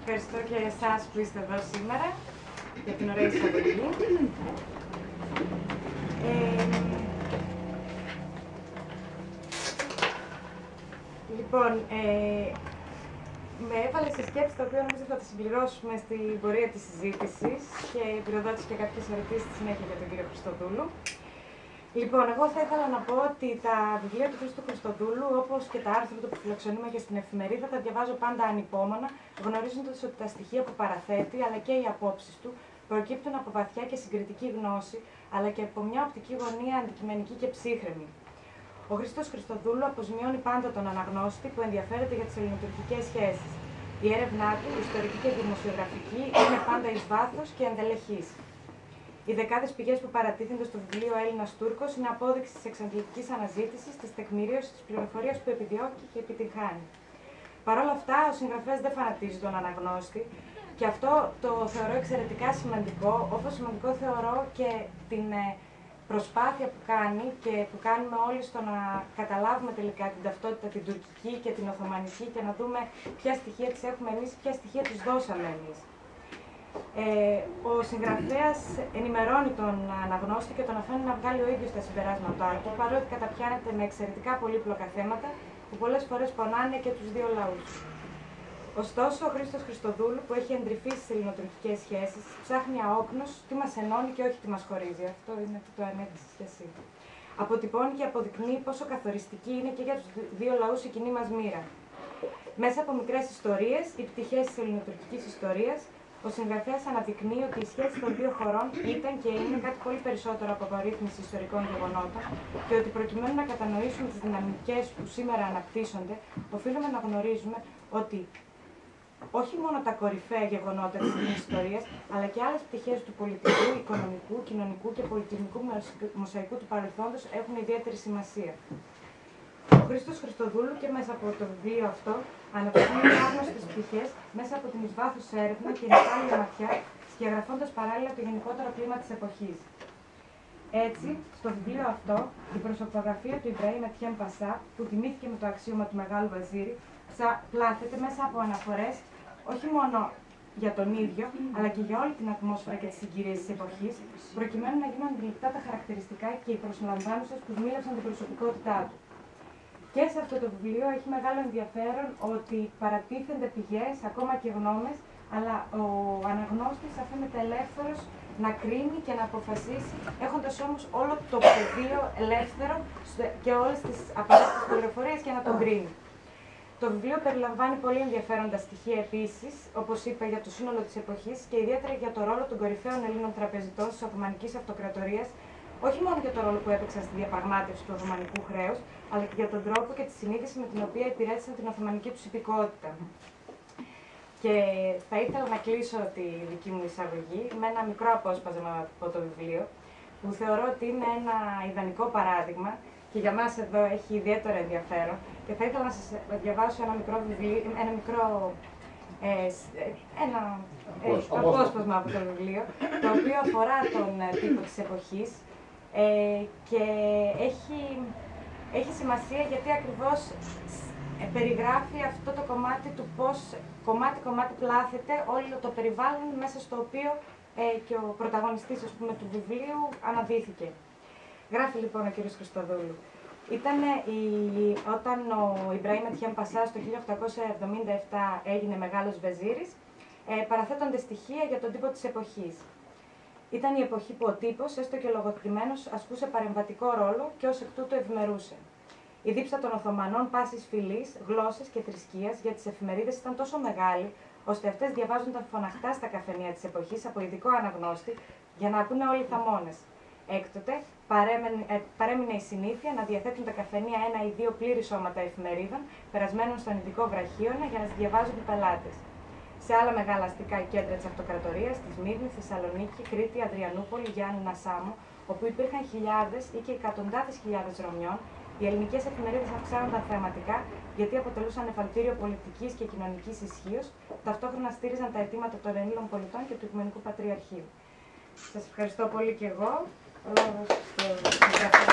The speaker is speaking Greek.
Ευχαριστώ και εσάς που είστε εδώ σήμερα για την ωραία εισαγωγή. Ε, λοιπόν, ε, με έβαλες σε σκέψη τα οποία νομίζω θα τα συμπληρώσουμε στην πορεία της συζήτησης και πυροδότησε και κάποιες ερωτήσεις στη συνέχεια για τον κύριο Χριστοδούλου. Λοιπόν, εγώ θα ήθελα να πω ότι τα βιβλία του Χρήστο Χριστοδούλου, όπως και τα άρθρα του που φιλοξενούμε και στην εφημερίδα, τα διαβάζω πάντα ανυπόμονα, γνωρίζοντας ότι τα στοιχεία που παραθέτει, αλλά και οι απόψεις του, προκύπτουν από βαθιά και συγκριτική γνώση, αλλά και από μια οπτική γωνία αντικειμενική και ψύχρεμη. Ο Χρήστος Χριστοδούλου αποσμιώνει πάντα τον αναγνώστη που ενδιαφέρεται για τις ελληνοτουρκικές σχέσεις. Η έρευνά του, ιστορική και δημοσιογραφική, είναι πάντα εις βάθος και εντελεχή. Οι δεκάδες πηγές που παρατίθενται στο βιβλίο Έλληνας Τούρκος είναι απόδειξη της εξαντλητικής αναζήτησης, της τεκμηρίωσης της πληροφορίας που επιδιώκει και επιτυγχάνει. Παρ' όλα αυτά, ο συγγραφέας δεν φανατίζει τον αναγνώστη και αυτό το θεωρώ εξαιρετικά σημαντικό, όπως σημαντικό θεωρώ και την ε, προσπάθεια που κάνει και που κάνουμε όλοι στο να καταλάβουμε τελικά την ταυτότητα την τουρκική και την οθωμανική και να δούμε ποια στοιχεία τις έχουμε εμείς, ποια στοιχεία τους δώσαμε εμείς. Ε, ο συγγραφέας ενημερώνει τον αναγνώστη και τον αφήνει να βγάλει ο ίδιος τα συμπεράσματά του, παρότι καταπιάνεται με εξαιρετικά πολύπλοκα θέματα που πολλές φορές πονάνε και τους δύο λαούς. Ωστόσο, ο Χρήστος Χριστοδούλου, που έχει εντρυφήσει στις ελληνοτουρκικές σχέσεις, ψάχνει αόπνος τι μας ενώνει και όχι τι μας χωρίζει. Αυτό είναι το ανέφερε και εσύ. Αποτυπώνει και αποδεικνύει πόσο καθοριστική είναι και για τους δύο λαούς η κοινή μας μοίρα. Μέσα από μικρές ιστορίες, οι πτυχές της ελληνοτουρκικής ιστορίας ο συγγραφέας αναδεικνύει ότι η σχέση των δύο χωρών ήταν και είναι κάτι πολύ περισσότερο από απορρίθμιση ιστορικών γεγονότων και ότι προκειμένου να κατανοήσουμε τις δυναμικές που σήμερα αναπτύσσονται, οφείλουμε να γνωρίζουμε ότι όχι μόνο τα κορυφαία γεγονότα της ιστορίας, αλλά και άλλες πτυχές του πολιτικού, οικονομικού, κοινωνικού και πολιτισμικού μοσαϊκού του παρελθόντος έχουν ιδιαίτερη σημασία. Ο Χρήστος Χριστοδούλου και μέσα από το βιβλίο αυτό αναπτύσσουν άγνωστε πτυχέ μέσα από την εις έρευνα και νυφάλια ματιά, σκιαγραφώντας παράλληλα το γενικότερο κλίμα της εποχής. Έτσι, στο βιβλίο αυτό, η προσωπογραφία του Ιμπραήμ Ατιέμ Πασά, που τιμήθηκε με το αξίωμα του Μεγάλου Βαζίρη, πλάθεται μέσα από αναφορές όχι μόνο για τον ίδιο, αλλά και για όλη την ατμόσφαιρα και τις συγκυρίες της εποχής, προκειμένου να γίνουν αντιληπτά τα χαρακτηριστικά και οι προσλαμβάνουσες που μίλησαν την προσωπικότητά του. Και σε αυτό το βιβλίο έχει μεγάλο ενδιαφέρον ότι παρατίθενται πηγές, ακόμα και γνώμες, αλλά ο αναγνώστης αφήνεται ελεύθερος να κρίνει και να αποφασίσει, έχοντας όμως όλο το πεδίο ελεύθερο και όλες τις απαραίτητες πληροφορίες για να τον κρίνει. Το βιβλίο περιλαμβάνει πολύ ενδιαφέροντα στοιχεία επίσης, όπως είπα, για το σύνολο της εποχής και ιδιαίτερα για το ρόλο των κορυφαίων Ελλήνων τραπεζιτών τη Οθωμανικής Αυτοκρατορίας όχι μόνο για το ρόλο που έπαιξαν στη διαπραγμάτευση του Οθωμανικού χρέους, αλλά και για τον τρόπο και τη συνείδηση με την οποία επηρέασαν την Οθωμανική του υπηκότητα. Και θα ήθελα να κλείσω τη δική μου εισαγωγή με ένα μικρό απόσπασμα από το βιβλίο, που θεωρώ ότι είναι ένα ιδανικό παράδειγμα και για μας εδώ έχει ιδιαίτερο ενδιαφέρον. Και θα ήθελα να σας διαβάσω ένα μικρό βιβλίο, ένα μικρό ε, ένα ε, απόσπασμα από το βιβλίο, το οποίο αφορά τον ε, τύπο της εποχής ε, και έχει, έχει σημασία γιατί ακριβώς ε, περιγράφει αυτό το κομμάτι του πώς κομμάτι-κομμάτι πλάθεται όλο το περιβάλλον μέσα στο οποίο ε, και ο πρωταγωνιστής ας πούμε, του βιβλίου αναδύθηκε. Γράφει λοιπόν ο κύριος Χριστοδούλου. Ήταν η, όταν ο Ιμπραήμ Ατιέμ Πασάς το 1877 έγινε μεγάλος βεζίρης, ε, παραθέτονται στοιχεία για τον τύπο της εποχής. Ήταν η εποχή που ο τύπος, έστω και λογοκριμένος, ασκούσε παρεμβατικό ρόλο και ως εκ τούτου ευημερούσε. Η δίψα των Οθωμανών πάσης φυλής, γλώσσες και θρησκείας για τις εφημερίδες ήταν τόσο μεγάλη, ώστε αυτές διαβάζονταν φωναχτά στα καφενεία της εποχής από ειδικό αναγνώστη για να ακούνε όλοι οι θαμώνες. Έκτοτε ε, παρέμεινε η συνήθεια να διαθέτουν τα καφενεία ένα ή δύο πλήρη σώματα εφημερίδων, περασμένων στον ειδικό βραχίωνα για να τι διαβάζουν οι πελάτες σε άλλα μεγάλα αστικά κέντρα της Αυτοκρατορίας, της Μύρνης, Θεσσαλονίκη, Κρήτη, Αδριανούπολη, Γιάννη, Σάμου, όπου υπήρχαν χιλιάδες ή και εκατοντάδες χιλιάδες Ρωμιών, οι ελληνικές εφημερίδες αυξάνονταν θεαματικά γιατί αποτελούσαν εφαλτήριο πολιτικής και κοινωνικής ισχύως, ταυτόχρονα στήριζαν τα αιτήματα των Ελλήνων πολιτών και του Οικουμενικού Πατριαρχείου. Σας ευχαριστώ πολύ και εγώ. Λόγω στο